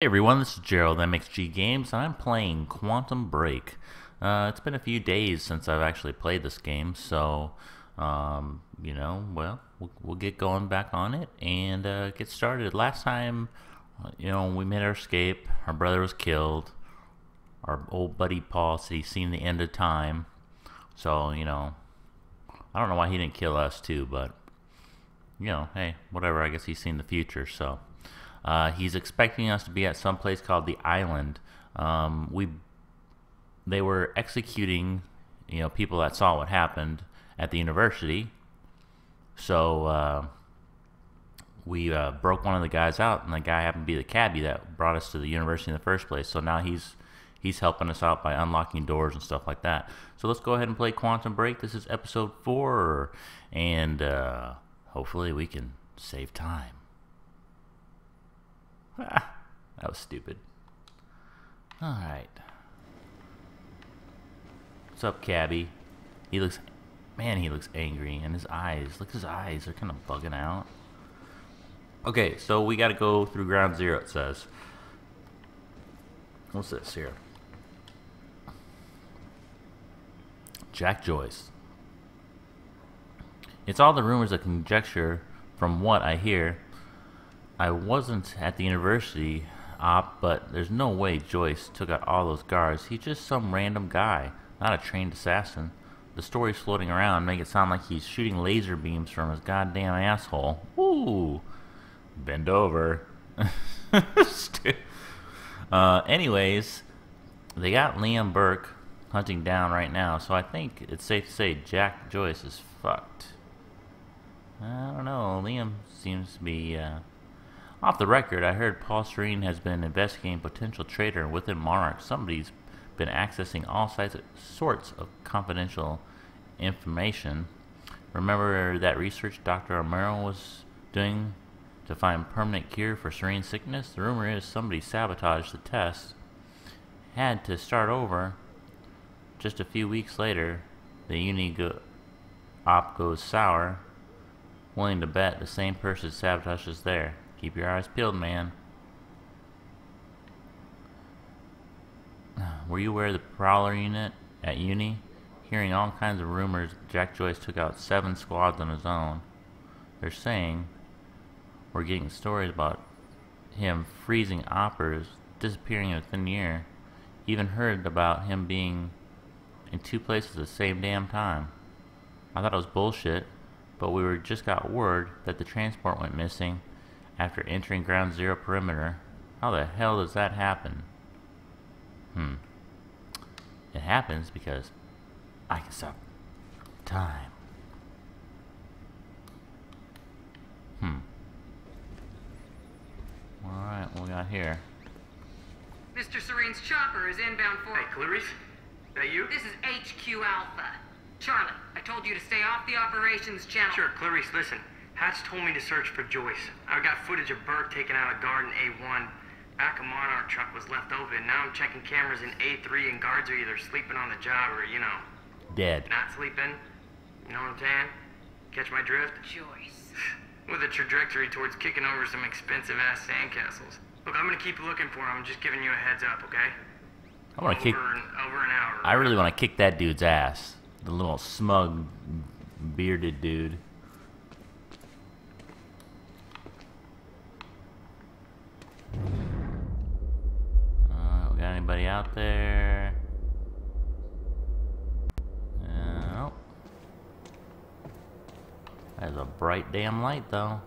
Hey everyone, this is Gerald MXG Games, and I'm playing Quantum Break. Uh, it's been a few days since I've actually played this game, so, um, you know, well, well, we'll get going back on it and uh, get started. Last time, uh, you know, we made our escape, our brother was killed, our old buddy Paul said he's seen the end of time, so, you know, I don't know why he didn't kill us too, but, you know, hey, whatever, I guess he's seen the future, so... Uh, he's expecting us to be at some place called the Island. Um, we they were executing, you know, people that saw what happened at the university. So uh, we uh, broke one of the guys out, and the guy happened to be the cabbie that brought us to the university in the first place. So now he's he's helping us out by unlocking doors and stuff like that. So let's go ahead and play Quantum Break. This is episode four, and uh, hopefully we can save time. that was stupid. Alright. What's up, Cabby? He looks... Man, he looks angry. And his eyes... Look at his eyes. They're kind of bugging out. Okay, so we gotta go through ground zero, it says. What's this here? Jack Joyce. It's all the rumors of conjecture from what I hear I wasn't at the university op, but there's no way Joyce took out all those guards. He's just some random guy, not a trained assassin. The stories floating around make it sound like he's shooting laser beams from his goddamn asshole. Ooh, bend over. uh, anyways, they got Liam Burke hunting down right now, so I think it's safe to say Jack Joyce is fucked. I don't know. Liam seems to be. Uh, off the record, I heard Paul Serene has been investigating potential traitor within Monarch. Somebody's been accessing all sorts of confidential information. Remember that research Dr. Romero was doing to find permanent cure for Serene sickness? The rumor is somebody sabotaged the test, had to start over. Just a few weeks later, the uni go op goes sour. Willing to bet the same person sabotages there. Keep your eyes peeled, man. Were you aware of the Prowler unit at Uni? Hearing all kinds of rumors, Jack Joyce took out seven squads on his own. They're saying we're getting stories about him freezing operas, disappearing in a thin air. Even heard about him being in two places at the same damn time. I thought it was bullshit, but we were just got word that the transport went missing after entering ground zero perimeter. How the hell does that happen? Hmm. It happens because I can stop time. Hmm. Alright, what we got here? Mr. Serene's chopper is inbound for... Hey, Clarice? That you? This is HQ Alpha. Charlie, I told you to stay off the operations channel. Sure, Clarice, listen. Hatch told me to search for Joyce. I've got footage of Burke taking out a guard in A1. Back a Monarch truck was left open. Now I'm checking cameras in A3 and guards are either sleeping on the job or, you know... Dead. Not sleeping. You know what I'm saying? Catch my drift? Joyce. With a trajectory towards kicking over some expensive-ass sandcastles. Look, I'm gonna keep looking for him. I'm just giving you a heads up, okay? I want to kick... An, over an hour. I really want to kick that dude's ass. The little smug, bearded dude. Anybody out there? No. That's a bright damn light, though.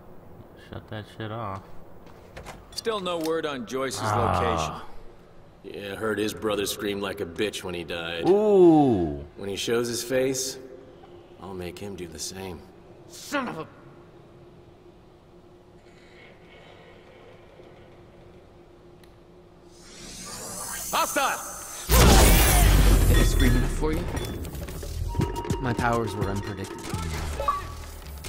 Shut that shit off. Still no word on Joyce's ah. location. Yeah, heard his brother scream like a bitch when he died. Ooh. When he shows his face, I'll make him do the same. Son of a Hostile! Did I scream enough for you? My powers were unpredictable.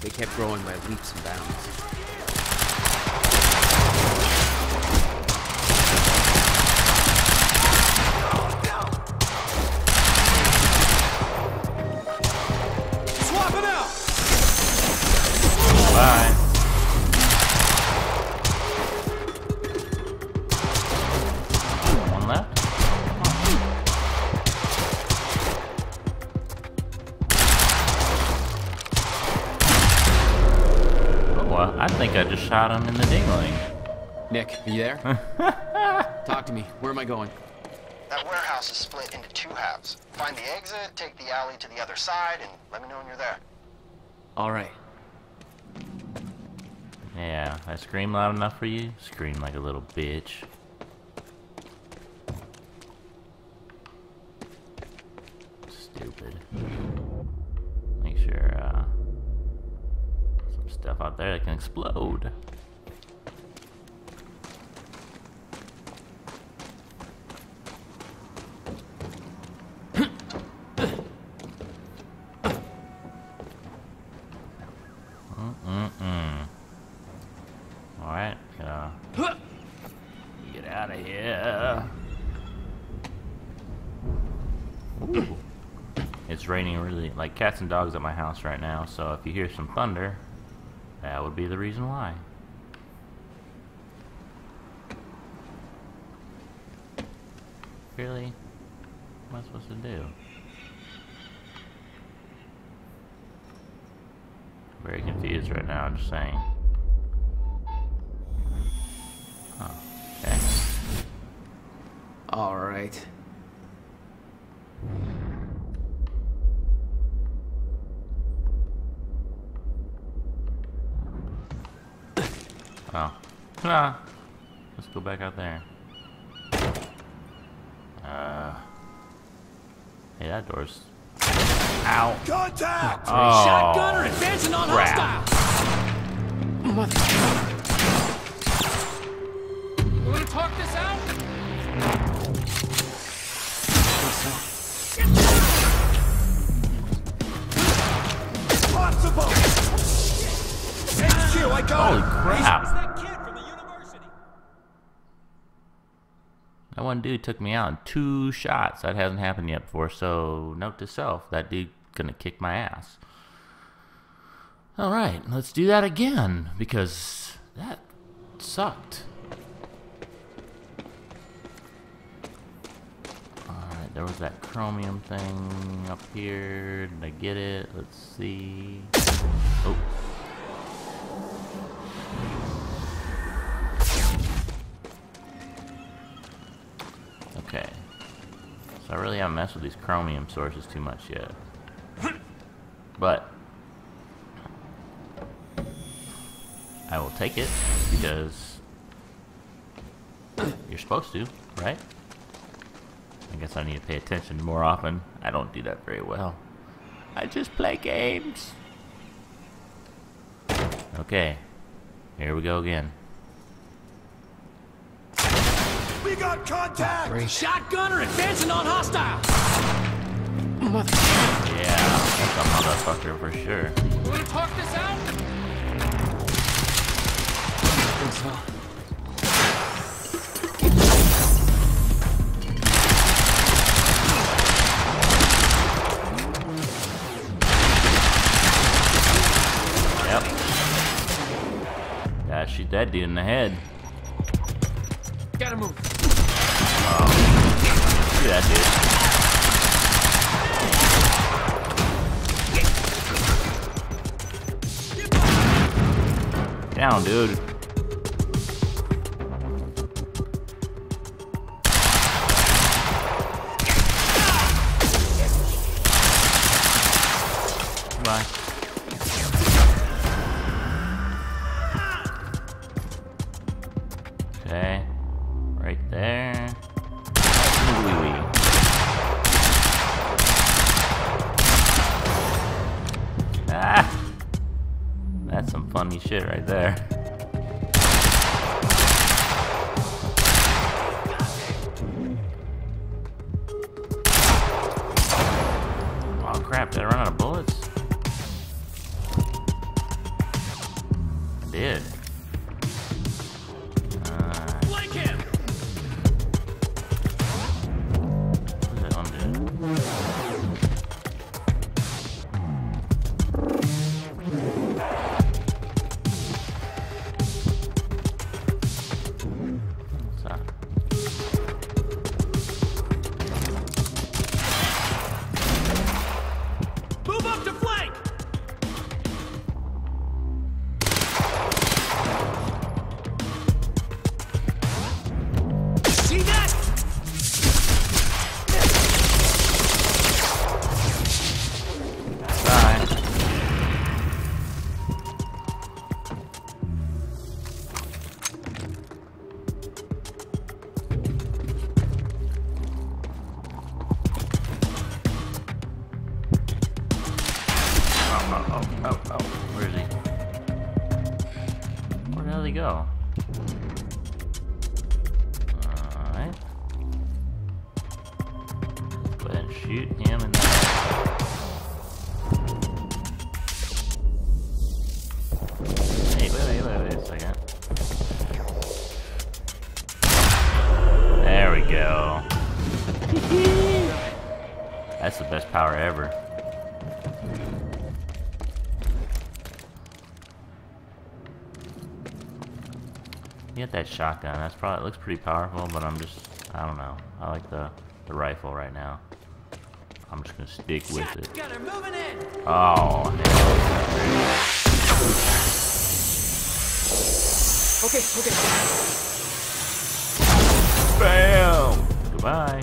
They kept growing by leaps and bounds. Shot him in the dingling. Nick, are you there? Talk to me. Where am I going? That warehouse is split into two halves. Find the exit, take the alley to the other side, and let me know when you're there. All right. Yeah, I scream loud enough for you? Scream like a little bitch. Stupid. Make sure, uh, some stuff out there that can explode. Uh, get out of here. Ooh. It's raining really like cats and dogs at my house right now, so if you hear some thunder, that would be the reason why. Really? What am I supposed to do? Very confused right now, I'm just saying. Oh, okay. All Oh. Ah. Let's go back out there. Uh. Hey, that door's. Ow. Contact! Oh. Shotgunner advancing on crap. hostile! You Took me out in two shots. That hasn't happened yet before, so note to self, that dude gonna kick my ass. Alright, let's do that again, because that sucked. Alright, there was that chromium thing up here. Did I get it? Let's see. Oh. Okay. So I really haven't messed with these chromium sources too much yet. But I will take it because you're supposed to, right? I guess I need to pay attention more often. I don't do that very well. I just play games. Okay. Here we go again. We got contact! Shotgunner advancing on hostile! Yeah, that's a motherfucker for sure. You want to talk this out? think so. Yep. Gotta shoot that dude in the head. Gotta move. Shoot that dude. Down, dude. That shotgun. That's probably looks pretty powerful, but I'm just I don't know. I like the the rifle right now. I'm just gonna stick with it. Got her moving in. Oh hell. Okay, okay. Bam! Goodbye.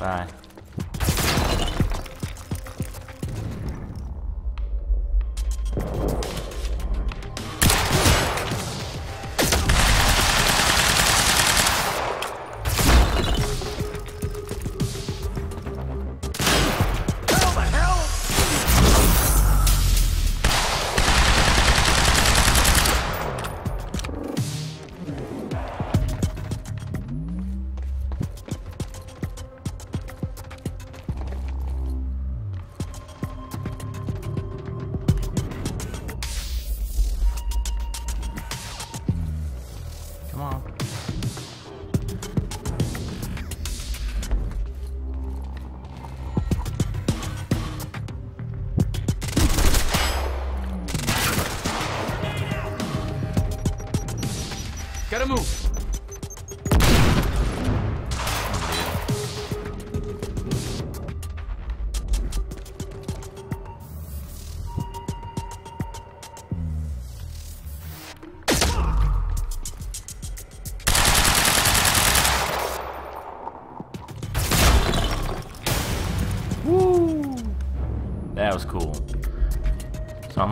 Bye.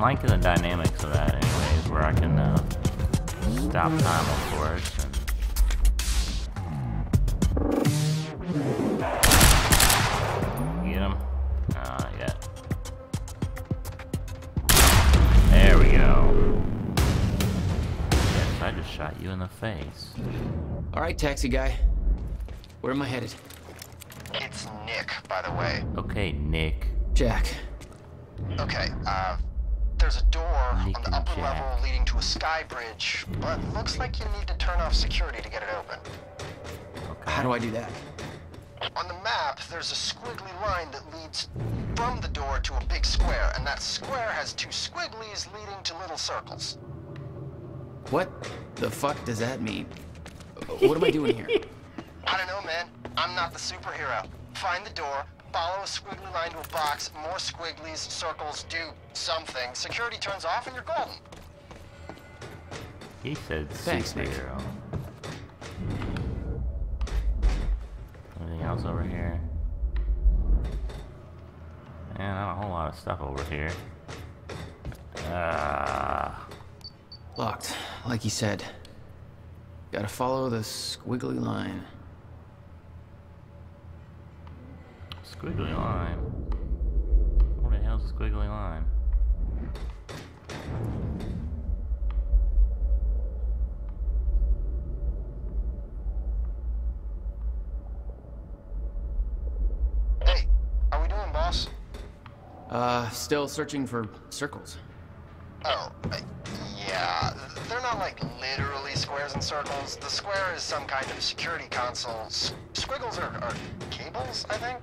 So I'm liking the dynamics of that anyways, where I can uh, stop time of course and get him. Uh, yeah. There we go. Yes, I just shot you in the face. All right, taxi guy. Where am I headed? It's Nick, by the way. Okay, Nick. Jack. Okay, uh, there's a door Nick on the upper Jack. level leading to a sky bridge, but looks like you need to turn off security to get it open. How do I do that? On the map, there's a squiggly line that leads from the door to a big square, and that square has two squigglies leading to little circles. What the fuck does that mean? What am I doing here? I don't know, man. I'm not the superhero. Find the door, follow a squiggly line to a box, more squigglies, circles, do something. Security turns off and you're golden. He said Thanks, Nick. superhero. Anything else over here? Man, not a whole lot of stuff over here. Ah, Locked, like he said. Gotta follow the squiggly line. Squiggly line. What the hell's a squiggly line? Hey, are we doing, boss? Uh, still searching for circles. Oh, uh, yeah. They're not like literally squares and circles. The square is some kind of security console. S- squiggles are, are cables, I think.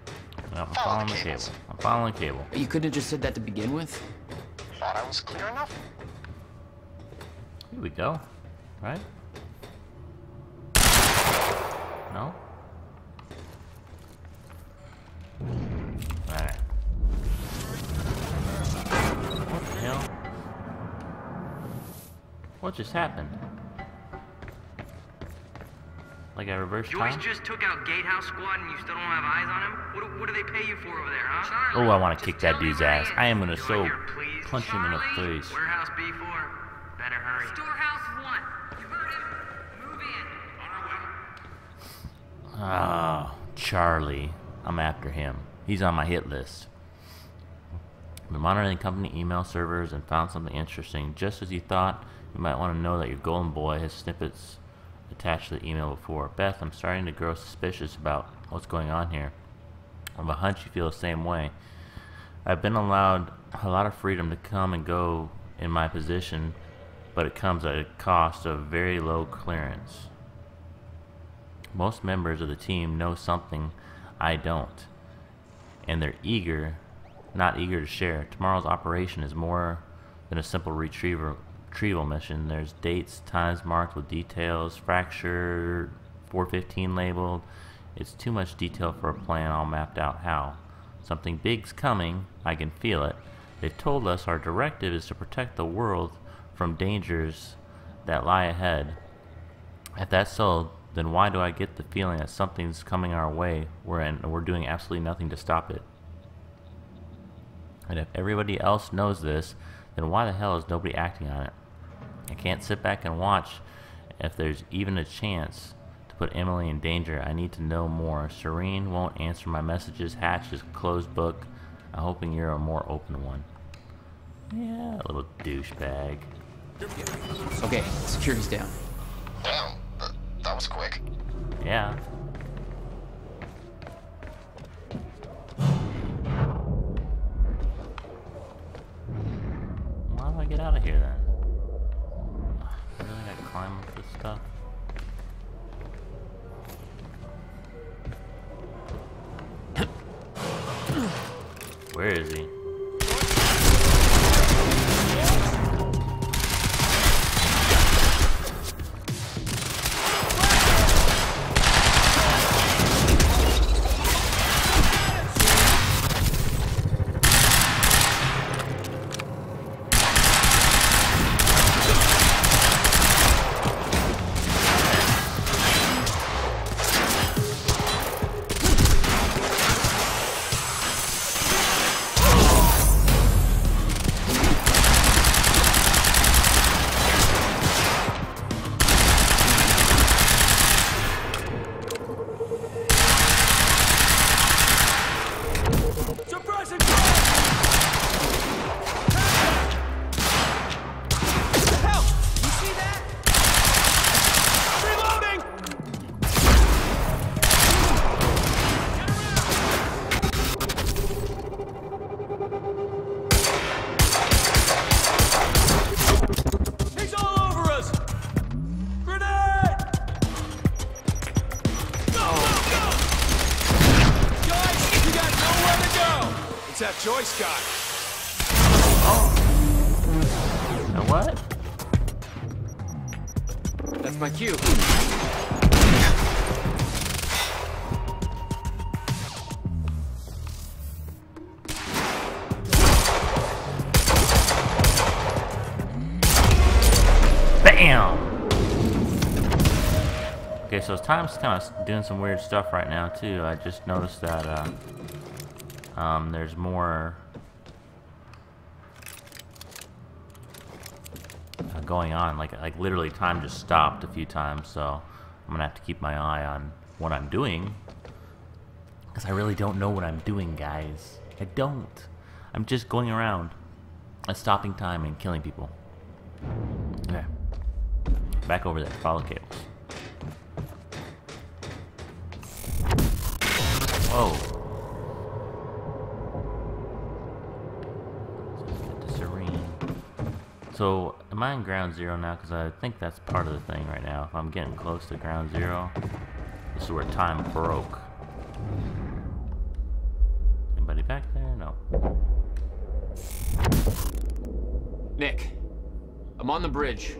Well, I'm Follow following the the cable. I'm following the cable. You couldn't have just said that to begin with? Thought I was clear enough. Here we go. Right? No? Alright. What the hell? What just happened? Like I reversed Joyce time? just took out Gatehouse Squad and you still don't have eyes on him? What, do- what do they pay you for over there, huh? Oh, I want to kick that dude's ass. I am gonna Go so here, please. punch him in the face. Warehouse B4. Better hurry. Storehouse 1. You heard him? Move in. On our way. Ah, Charlie. I'm after him. He's on my hit list. Been monitoring company email servers and found something interesting. Just as you thought, you might want to know that your golden boy has snippets attached to the email before. Beth, I'm starting to grow suspicious about what's going on here. I have a hunch you feel the same way. I've been allowed a lot of freedom to come and go in my position, but it comes at a cost of very low clearance. Most members of the team know something I don't, and they're eager, not eager to share. Tomorrow's operation is more than a simple retrieval, retrieval mission. There's dates, times marked with details, fracture 415 labeled. It's too much detail for a plan all mapped out how. Something big's coming, I can feel it. They've told us our directive is to protect the world from dangers that lie ahead. If that's so, then why do I get the feeling that something's coming our way and we're doing absolutely nothing to stop it? And if everybody else knows this, then why the hell is nobody acting on it? I can't sit back and watch if there's even a chance to put Emily in danger. I need to know more. Serene won't answer my messages. Hatch is closed book. I'm hoping you're a more open one. Yeah, a little douchebag. Okay, security's down. Damn, that, that was quick. Yeah. Why do I get out of here then? Climb up this stuff. Where is he? BAM! Okay, so time's kind of doing some weird stuff right now too. I just noticed that uh, um, there's more uh, going on. Like, like literally, time just stopped a few times. So I'm gonna have to keep my eye on what I'm doing because I really don't know what I'm doing, guys. I don't. I'm just going around stopping time and killing people. Okay. Back over there. Follow cables. Whoa. So, am I in ground zero now? Because I think that's part of the thing right now. If I'm getting close to ground zero, this is where time broke. Anybody back there? No. Nick, I'm on the bridge.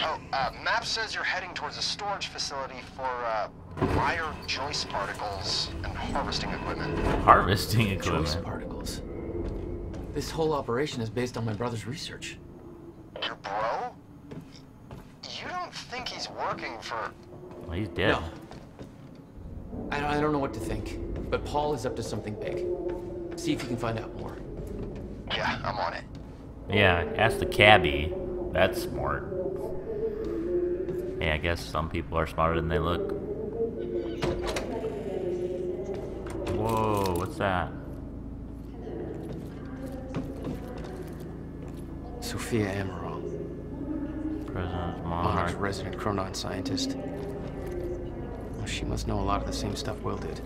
Oh, uh, map says you're heading towards a storage facility for, uh, Meyer Joyce particles and harvesting equipment. Harvesting Joyce equipment. particles. This whole operation is based on my brother's research. Your bro? You don't think he's working for. Well, he's dead. No. I don't, I don't know what to think, but Paul is up to something big. See if you can find out more. Yeah, I'm on it. Yeah, ask the cabbie. That's smart. Hey, I guess some people are smarter than they look. Whoa, what's that? Sofia Amaral, President's Monarch's resident Chronon scientist. Well, she must know a lot of the same stuff Will did.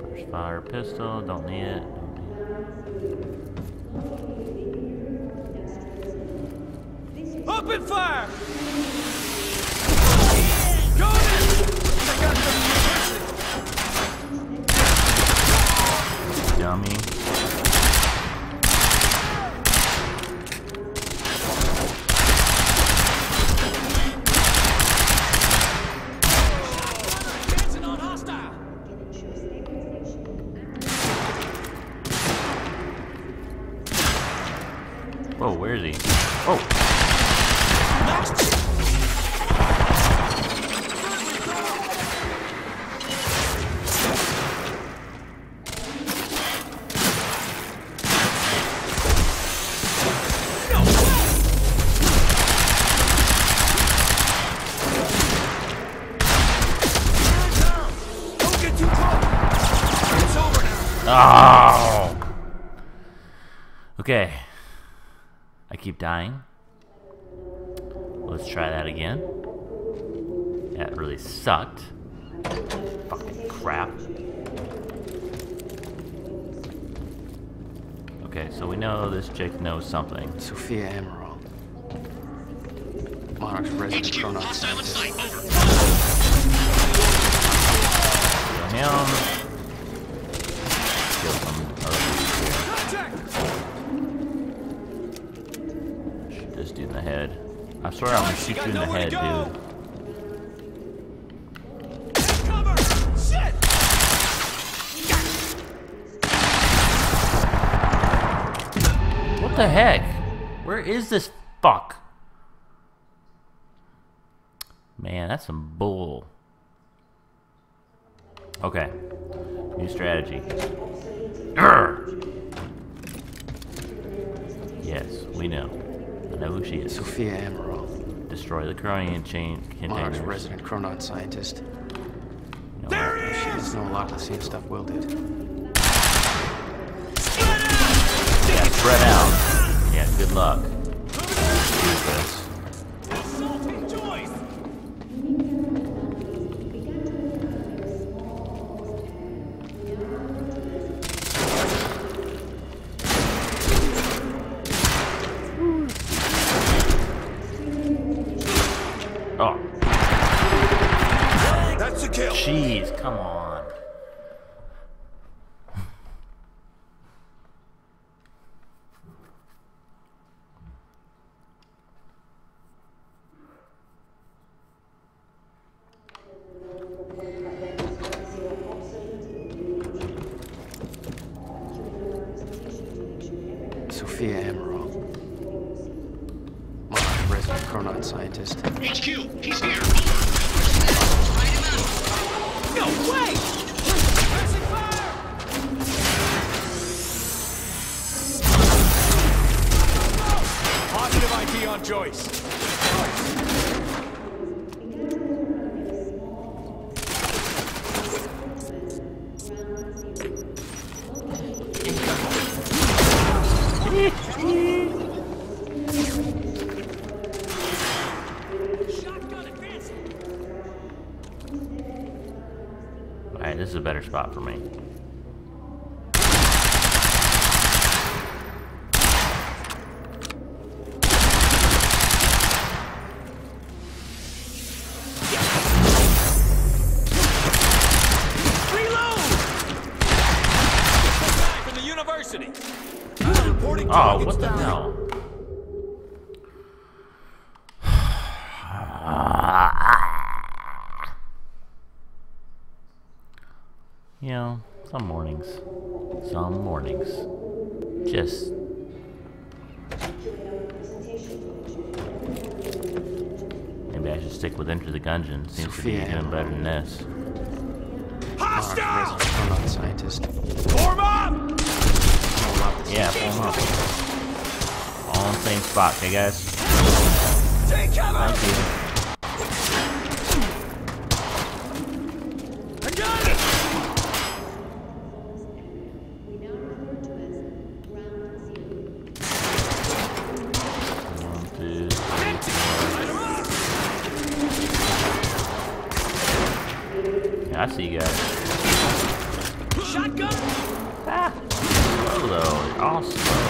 First fire pistol, don't need it. Open fire! Go! I got the Dummy. dancing on hostile! Whoa, where is he? Oh, Don't get too close! It's over now! Oh! Okay. I keep dying. Let's try that again. That really sucked. Fucking crap. Okay, so we know this chick knows something. Sofia Amaral. Monarch's resident Chronon scientist. Kill him. Swear I'm gonna shoot you in the head, dude. What the heck? Where is this fuck? Man, that's some bull. Okay. New strategy. Urgh! Yes, we know. I know who she is. Sofia Amaral. Destroy the Chronon chain Monarch's containers. resident Chronon scientist. You know There what? he She is! must know a lot of the same stuff Will did. Yeah, spread out. Yeah, good luck. Spot for me. Reload! Guy from the university. I'm reporting Oh, what the hell? The Gungeon. Seems to be doing better than this. Hostile! Chronon scientist. Form up! All about the Yeah, form up. All in the same spot, okay, guys? Take cover! Thank you. I got it! One, two, three, four. Yeah, I see you guys. Shotgun! Slow though, you're all slow.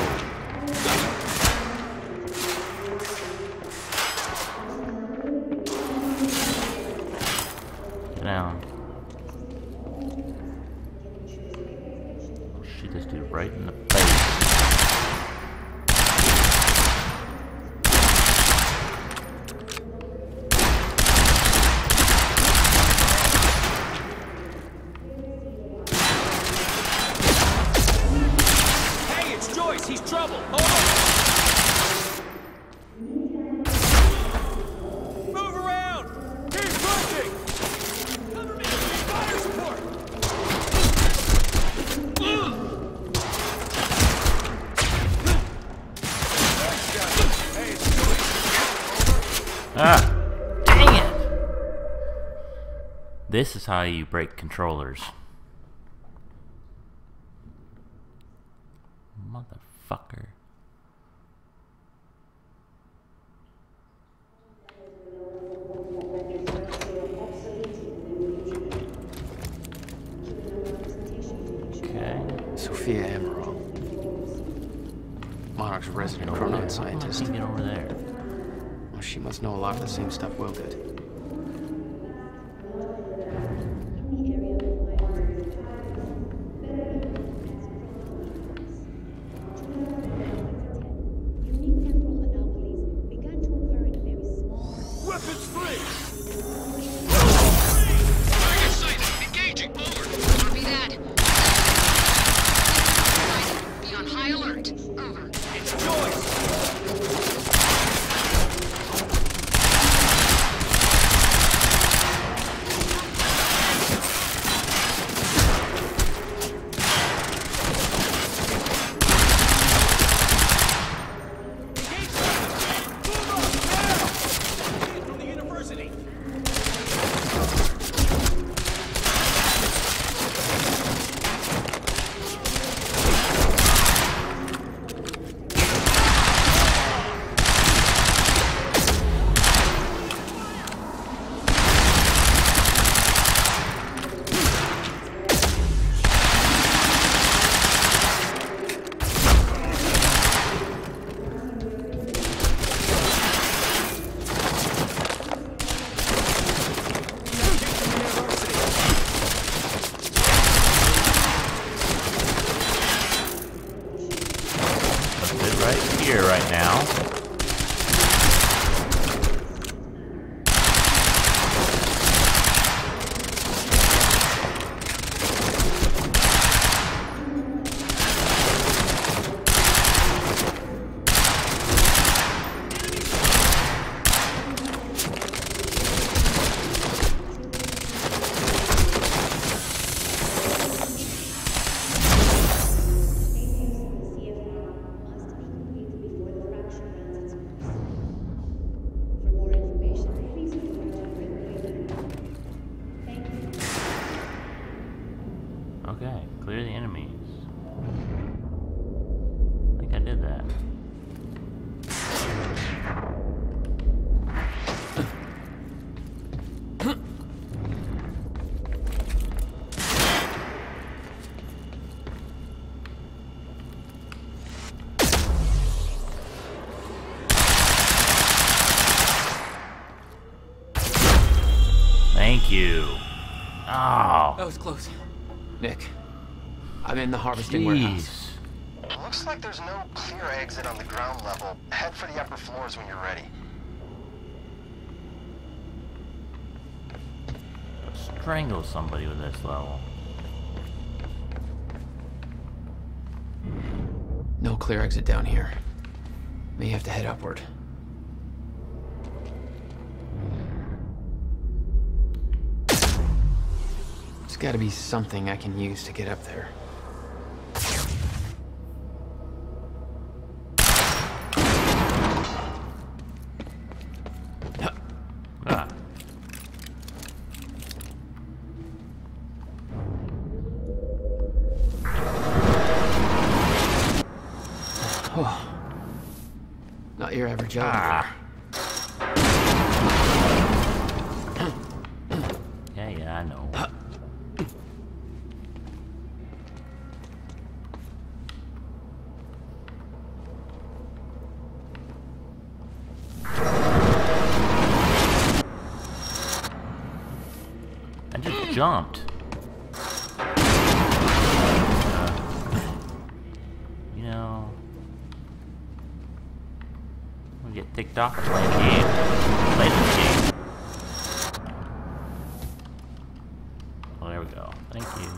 Get down. Oh, shoot this dude right in the face. Hey, it's Joyce! He's trouble! Hold on! Move around! He's pushing! Cover me! Fire support! Hey, it's Joyce! Ah! Dang it! This is how you break controllers. Okay, clear the enemies. I think I did that. Thank you. Oh, That was close. Nick, I'm in the harvesting warehouse. jeez. Looks like there's no clear exit on the ground level. Head for the upper floors when you're ready. Strangle somebody with this level. No clear exit down here. May have to head upward. There's gotta be something I can use to get up there. Not your average ah. elevator. Yeah, yeah, I know. I just jumped. I'm gonna get ticked off playing the game. Play this game. Oh, there we go. Thank you.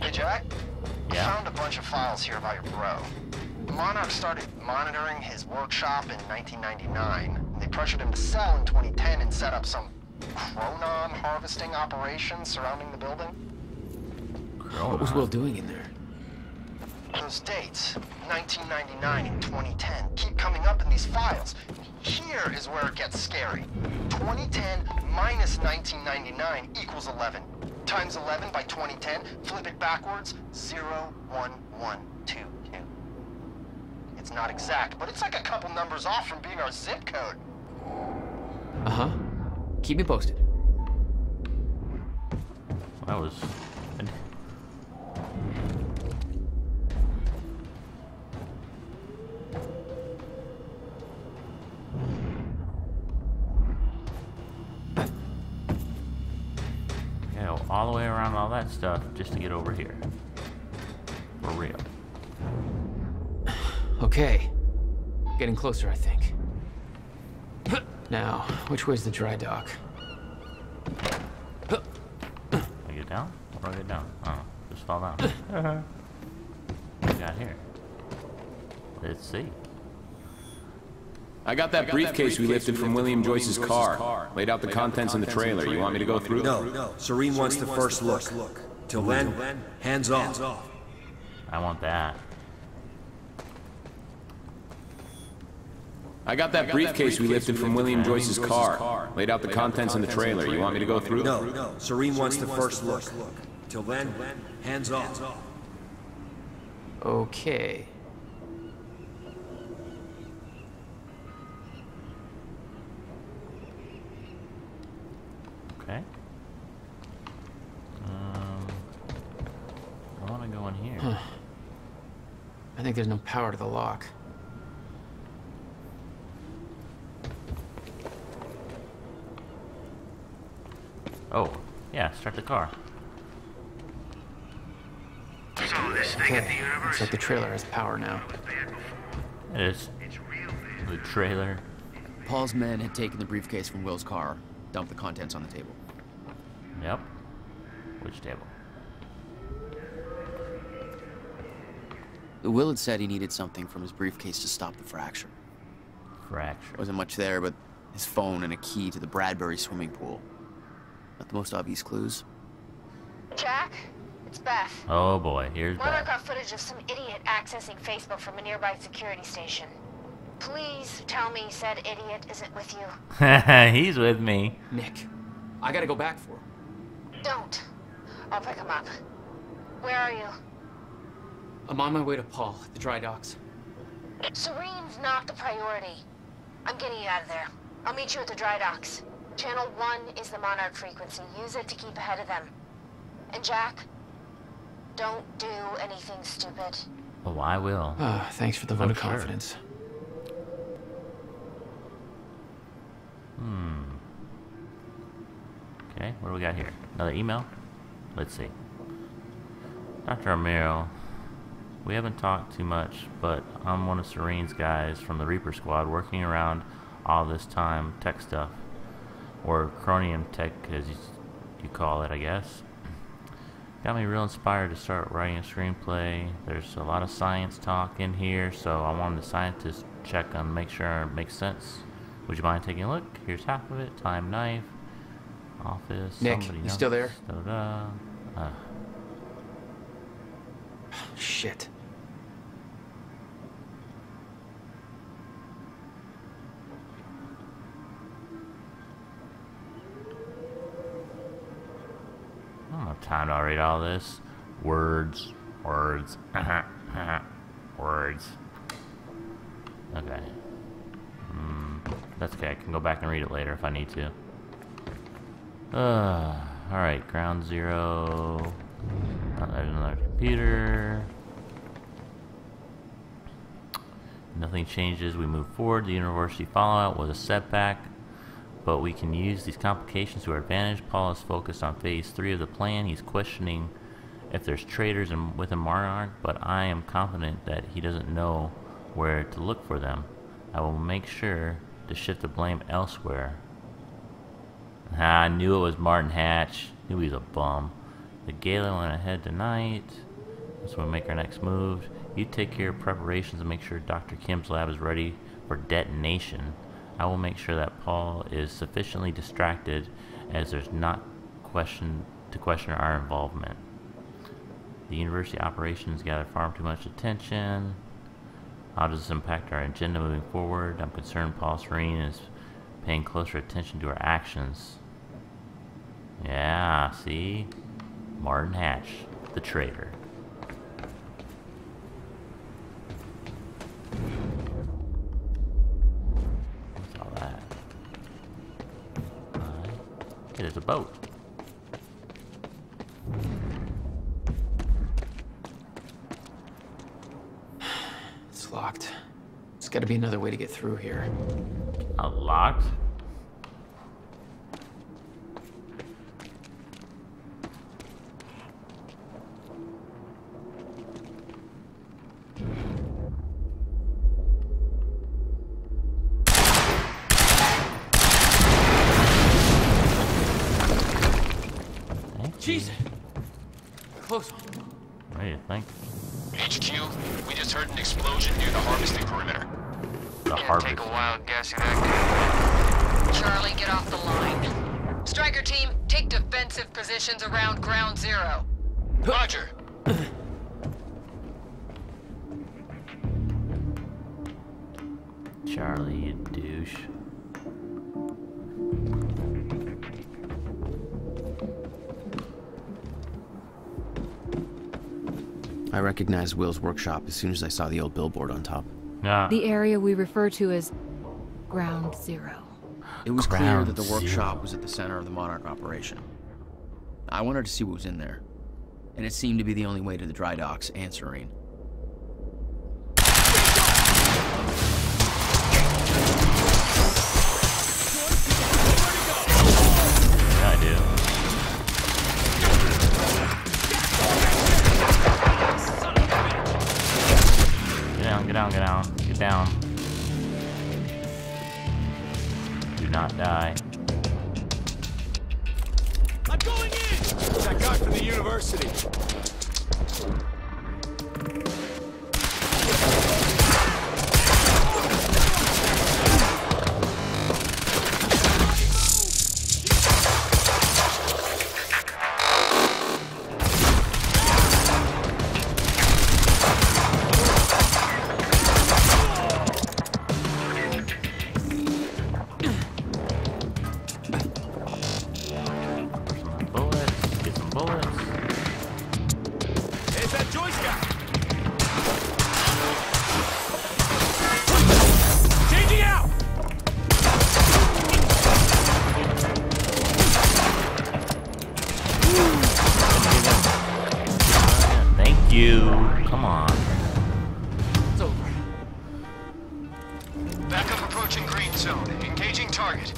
Hey, Jack? Yeah? Found a bunch of files here about your bro. The Monarch started monitoring his workshop in 1999. and They pressured him to sell in 2010 and set up some chronon harvesting operation surrounding the building. What was Will doing in there? Those dates, 1999 and 2010, keep coming up in these files. Here is where it gets scary. 2010 minus 1999 equals 11. Times 11 by 2010, flip it backwards, 01122. It's not exact, but it's like a couple numbers off from being our zip code. Uh huh. Keep me posted. That was. All the way around all that stuff just to get over here. For real. Okay. Getting closer, I think. Now, which way's the dry dock? I get down? Or I get down? Oh, just fall down. what we got here? Let's see. I got that briefcase we lifted from William Joyce's car. Laid out the contents in the trailer. You want me to go through? No, no. Serene wants the first look. Till then, hands off. I want that. I got that briefcase we lifted from William Joyce's car. Laid out the contents in the trailer. You want me to go through? No, no. Serene wants the first look. Till then, hands off. Okay. Okay. Think there's no power to the lock. Oh, yeah, start the car. So this thing at the Okay. universe. Looks like the trailer has power now. was bad before. It is It's real bad. the trailer. Paul's men had taken the briefcase from Will's car, dumped the contents on the table. Yep. Which table? Will had said he needed something from his briefcase to stop the fracture. Fracture. Wasn't much there, but his phone and a key to the Bradbury swimming pool. Not the most obvious clues. Jack, it's Beth. Oh boy, here's Monarch Beth. got footage of some idiot accessing Facebook from a nearby security station. Please tell me said idiot isn't with you. He's with me. Nick, I gotta go back for him. Don't. I'll pick him up. Where are you? I'm on my way to Paul at the dry docks. Serene's not the priority. I'm getting you out of there. I'll meet you at the dry docks. Channel 1 is the Monarch frequency. Use it to keep ahead of them. And Jack, don't do anything stupid. Oh, I will. Ah, thanks for the vote of sure. confidence. Hmm. Okay, what do we got here? Another email? Let's see. Dr. Romero, we haven't talked too much, but I'm one of Serene's guys from the Reaper Squad working around all this time tech stuff. Or Chronon tech, as you, call it, I guess. got me real inspired to start writing a screenplay. There's a lot of science talk in here, so I wanted the scientist check on make sure it makes sense. Would you mind taking a look? Here's half of it. Time knife. Office. Nick, you still there? Da-da. Uh, Shit. Have time to read all this. Words. Words. Words. Okay. Hmm. That's okay. I can go back and read it later if I need to. Uh, alright. Ground zero. Oh, there's another computer. Nothing changes. We move forward. The university fallout was a setback, but we can use these complications to our advantage. Paul is focused on phase three of the plan. He's questioning if there's traitors in, within Monarch, but I am confident that he doesn't know where to look for them. I will make sure to shift the blame elsewhere. Ah, I knew it was Martin Hatch. Knew he was a bum. The gala went ahead tonight. That's when we make our next move. You take care of preparations and make sure Dr. Kim's lab is ready for detonation. I will make sure that Paul is sufficiently distracted as there's not question to question our involvement. The university operations gather far too much attention. How does this impact our agenda moving forward? I'm concerned Paul Serene is paying closer attention to our actions. Yeah, see? Martin Hatch, the traitor. Boat. It's locked. There's gotta be another way to get through here. A locked? I recognized Will's workshop as soon as I saw the old billboard on top. Yeah. The area we refer to as Ground Zero. It was clear Ground that the workshop Zero. was at the center of the Monarch operation. I wanted to see what was in there, and it seemed to be the only way to the dry docks and Serene. You. Come on. It's over. Backup approaching green zone. Engaging target.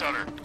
stutter.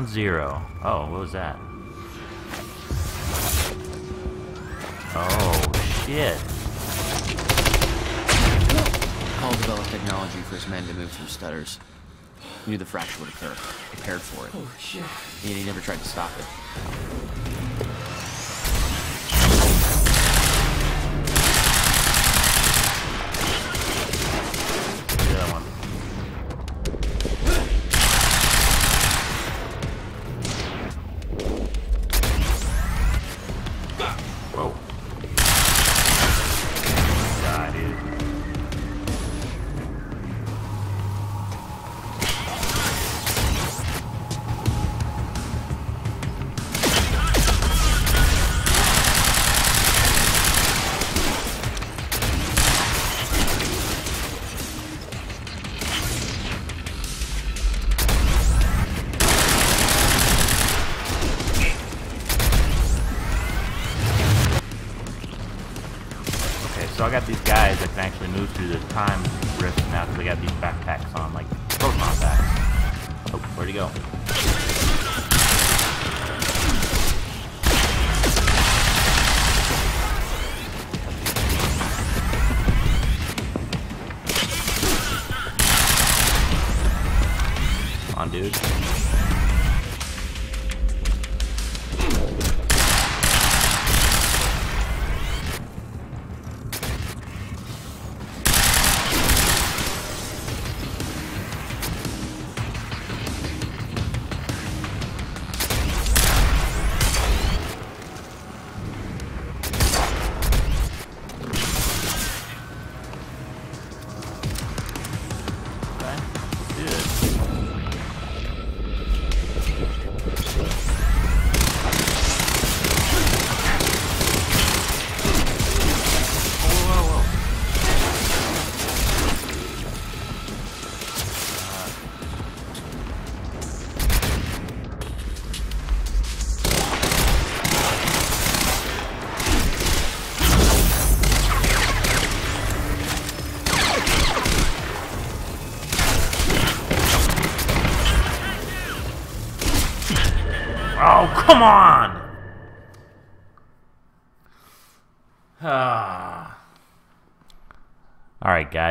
Ground zero. Oh, what was that? Oh, shit. Paul developed technology for his men to move through stutters. Knew the fracture would occur. Prepared for it. Oh, shit. And he never tried to stop it.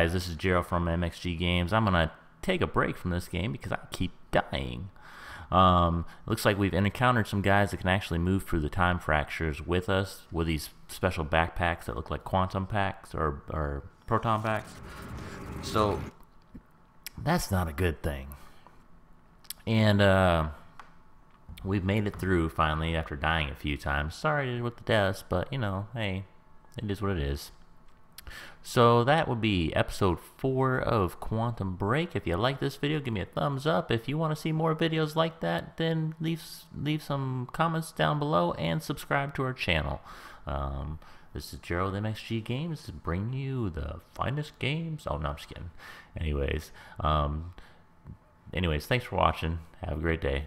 Guys, this is Gerald from MXG Games. I'm going to take a break from this game because I keep dying. Um, looks like we've encountered some guys that can actually move through the time fractures with us with these special backpacks that look like quantum packs or, or proton packs. So, that's not a good thing. And, uh, we've made it through finally after dying a few times. Sorry with the deaths, but you know, hey, it is what it is. So that would be episode 4 of Quantum Break. If you like this video, give me a thumbs up. If you want to see more videos like that, then leave leave some comments down below and subscribe to our channel. Um, this is Gerald MXG Games bringing you the finest games. Oh, no, I'm just kidding. Anyways, um, anyways, thanks for watching. Have a great day.